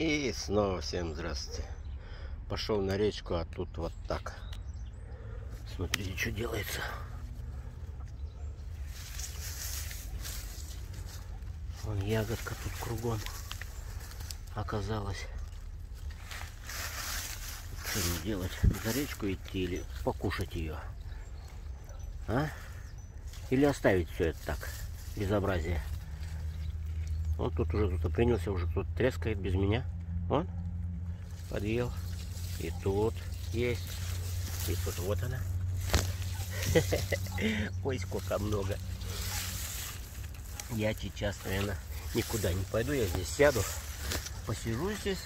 И снова всем здравствуйте. Пошел на речку, а тут вот так. Смотрите, что делается. Вон ягодка тут кругом оказалась. Что мне делать? За речку идти или покушать ее? А? Или оставить все это так? Безобразие. Вот тут уже кто-то принялся, уже кто-то трескает без меня. Он подъел. И тут есть. И тут вот она. Ой, сколько много. Я сейчас, наверное, никуда не пойду. Я здесь сяду, посижу здесь.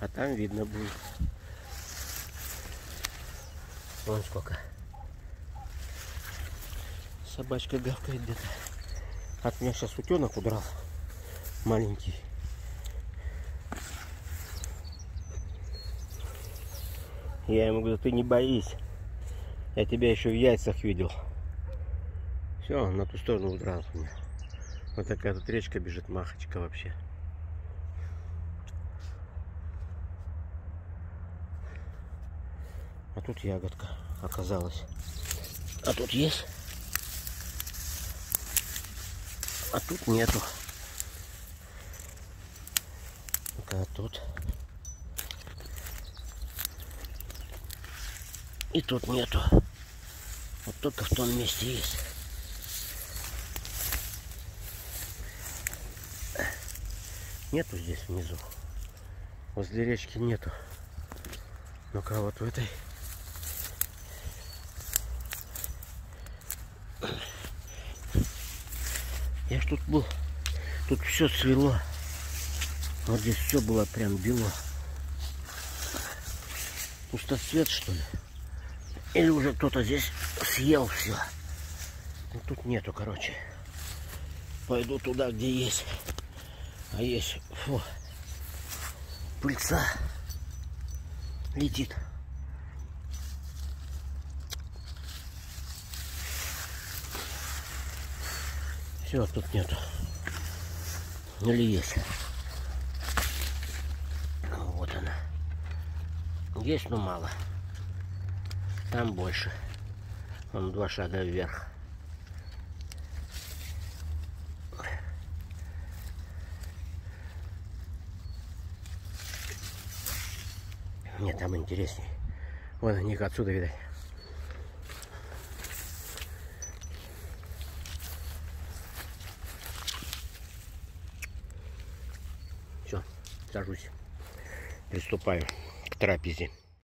А там видно будет. Вон сколько. Собачка гавкает где-то. От меня сейчас утенок удрал. Маленький. Я ему говорю, ты не боись. Я тебя еще в яйцах видел. Все, на ту сторону удрал у меня. Вот такая тут речка бежит, махочка вообще. А тут ягодка оказалась. А тут есть? А тут нету. А тут. И тут нету. Вот только в том месте есть. Нету здесь внизу. Возле речки нету. Ну-ка вот в этой Я ж тут был. Тут все цвело. Вот здесь все было прям бело. Пустоцвет, что ли? Или уже кто-то здесь съел все. Ну, тут нету, короче. Пойду туда, где есть. А есть. Фу. Пыльца летит. Все, тут нету. Или есть. Вот она. Есть, но мало. Там больше. Он два шага вверх. Нет, там интереснее. Вон они отсюда видать. Все, сажусь. Приступаю к трапезе.